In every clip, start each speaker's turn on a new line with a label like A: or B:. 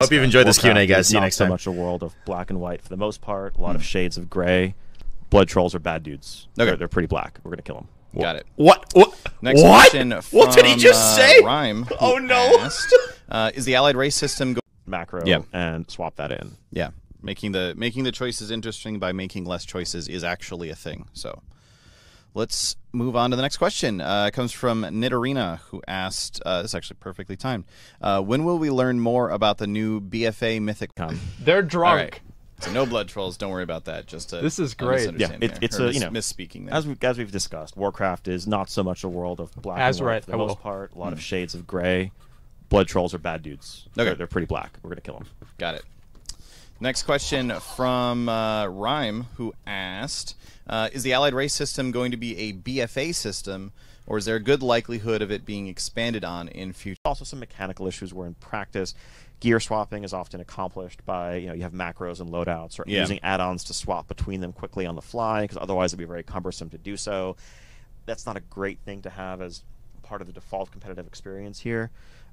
A: Hope you've enjoyed this Q&A, guys. See you
B: not
A: next
B: so
A: time.
B: much a world of black and white for the most part. A lot of shades of gray. Blood trolls are bad dudes.
C: Okay.
B: They're, they're pretty black. We're gonna kill them.
C: Got it.
A: What? What?
C: Next
A: what?
C: question
A: what did he just
C: uh,
A: say?
C: Rhyme.
A: Oh, no.
C: asked, uh, is the allied race system go-
B: Macro
C: Yeah.
B: and swap that in.
C: Yeah, making the making the choices interesting by making less choices is actually a thing. So, let's move on to the next question. Uh, it comes from Nitarina, who asked. Uh, this is actually perfectly timed. Uh, when will we learn more about the new BFA Mythic?
B: Come.
D: They're
C: All
D: drunk.
C: right. So no blood trolls. Don't worry about that. Just a,
D: This is great.
B: Yeah, it- it's
C: or
B: a, you know,
C: mis- misspeaking there.
B: As we as we've discussed, Warcraft is not so much a world of black
D: As
B: and white
D: right,
B: for
D: I
B: the most
D: will.
B: part. A lot of shades of gray. Blood trolls are bad dudes.
C: Okay.
B: They're, they're pretty black. We're gonna kill them.
C: Got it. Next question from uh, Rhyme, who asked uh, Is the Allied race system going to be a BFA system, or is there a good likelihood of it being expanded on in future?
B: also some mechanical issues where in practice gear swapping is often accomplished by you know you have macros and loadouts or
C: Yeah.
B: using add-ons to swap between them quickly on the fly because otherwise it'd be very cumbersome to do so that's not a great thing to have as part of the default competitive experience here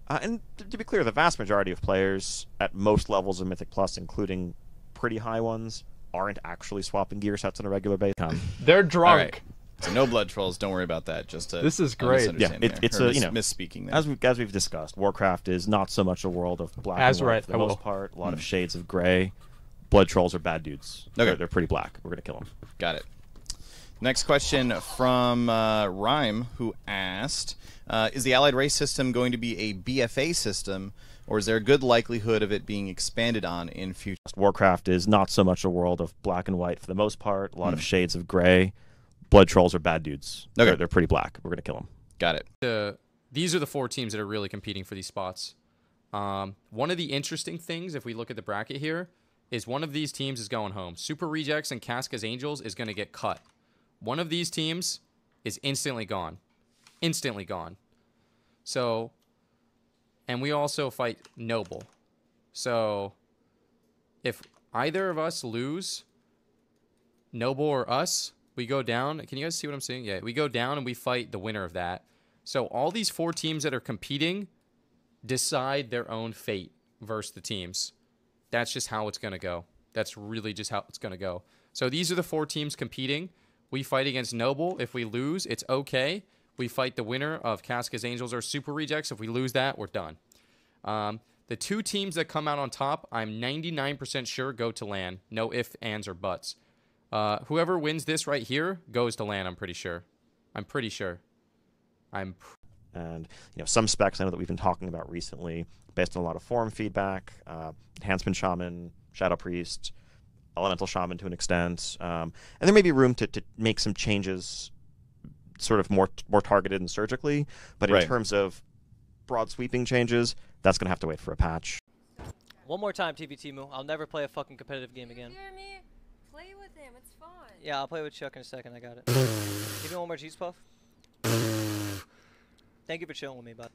B: uh, and t- to be clear the vast majority of players at most levels of mythic plus including pretty high ones aren't actually swapping gear sets on a regular basis
D: They're drunk.
C: right. So no blood trolls. Don't worry about that. Just a,
D: This is great.
C: misunderstanding
B: Yeah, it- it's
C: or
B: a, you know,
C: misspeaking there.
B: As we as we've discussed, Warcraft is not so much a world of black
D: As
B: and white
D: right,
B: for the
D: I will.
B: most part. A lot of shades of gray. Blood trolls are bad dudes.
C: Okay.
B: They're, they're pretty black. We're gonna kill them.
C: Got it. Next question from uh, Rhyme, who asked uh, Is the Allied race system going to be a BFA system, or is there a good likelihood of it being expanded on in future?
B: Warcraft is not so much a world of black and white for the most part. A lot of shades of gray. Blood trolls are bad dudes.
C: Okay.
B: They're, they're pretty black. We're gonna kill them.
C: Got it.
E: the these are the four teams that are really competing for these spots. Um, one of the interesting things, if we look at the bracket here, is one of these teams is going home. Super Rejects and Casca's Angels is going to get cut. One of these teams is instantly gone, instantly gone. So, and we also fight Noble. So, if either of us lose, Noble or us, we go down. Can you guys see what I'm saying? Yeah, we go down and we fight the winner of that. So all these four teams that are competing decide their own fate versus the teams. That's just how it's going to go. That's really just how it's going to go. So these are the four teams competing. We fight against Noble. If we lose, it's okay. We fight the winner of Casca's Angels or Super Rejects. If we lose that, we're done. Um, the two teams that come out on top, I'm 99% sure go to land. No ifs, ands, or buts. Uh, whoever wins this right here goes to land. I'm pretty sure. I'm pretty sure. I'm. Pr-
B: And you know some specs I know that we've been talking about recently, based on a lot of forum feedback. Uh, Enhancement Shaman, Shadow Priest, Elemental Shaman to an extent, um, and there may be room to, to make some changes, sort of more more targeted and surgically. But in
C: Right.
B: terms of broad sweeping changes, that's going to have to wait for a patch.
F: One more time, TV Timu. I'll never play a fucking competitive game again.
G: Hear me? Play with him. It's fun.
F: Yeah, I'll play with Chuck in a second. I got it. Give me one more cheese puff. Thank you for chilling with me, bud.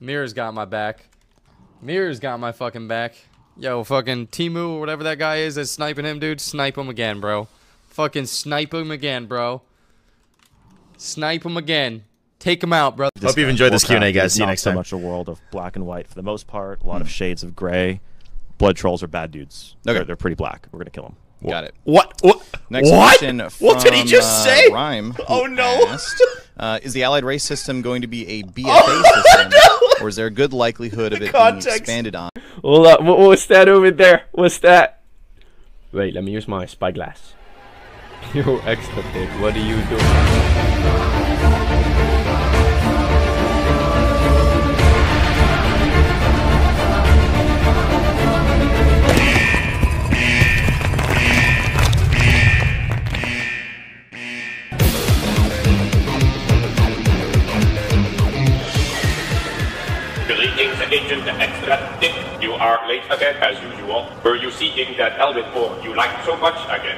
E: Mirror's got my back. Mirror's got my fucking back. Yo, fucking Timu or whatever that guy is that's sniping him, dude. Snipe him again, bro. Fucking snipe him again, bro. Snipe him again. Take him out, bro.
A: Hope you've enjoyed this Q&A, guys. See you
B: not
A: next
B: so
A: time.
B: much a world of black and white for the most part. A lot of shades of gray. Blood trolls are bad dudes.
C: Okay.
B: They're, they're pretty black. We're gonna kill them.
C: Got it.
A: What? What?
C: Next
A: what?
C: question
A: what did he just
C: uh,
A: say?
C: Rhyme,
A: Oh, no.
C: Asked, uh, is the Allied race system going to be a BFA
A: Oh,
C: system,
A: no.
C: or is there a good likelihood of it
A: context.
C: being expanded on?
H: Hold up, what was that over there? What's that? Wait, let me use my spyglass. Yo, extra pig, what are you doing?
I: Agent Extra Dick. You are late again as usual. Were you seeing that Elvin board you liked so much again?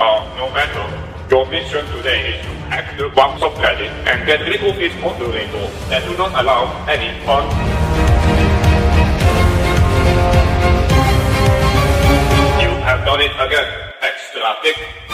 I: Uh, no matter. Your mission today is to hack the box of credit and get rid of its moderator and do not allow any fun. You have done it again, Extra Dick.